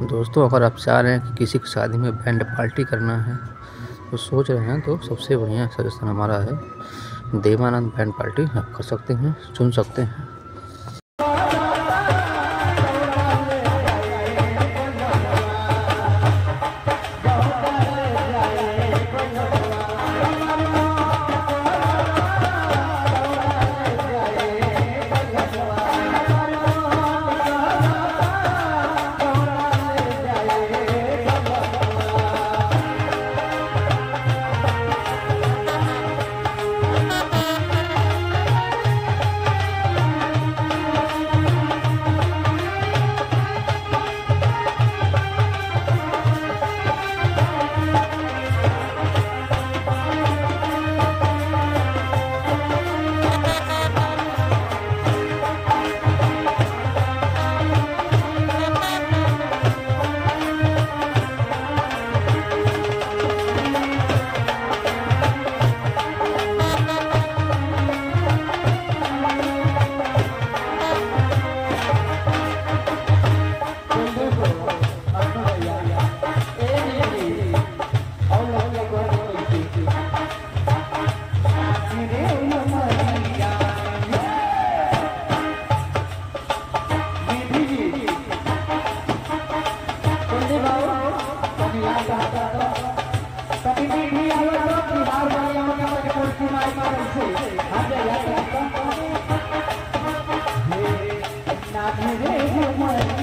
दोस्तों, अगर आप चाह रहे हैं कि किसी की शादी में बैंड पार्टी करना है तो सोच रहे हैं तो सबसे बढ़िया सजेशन हमारा है, देवानंद बैंड पार्टी आप कर सकते हैं, चुन सकते हैं। Thank you.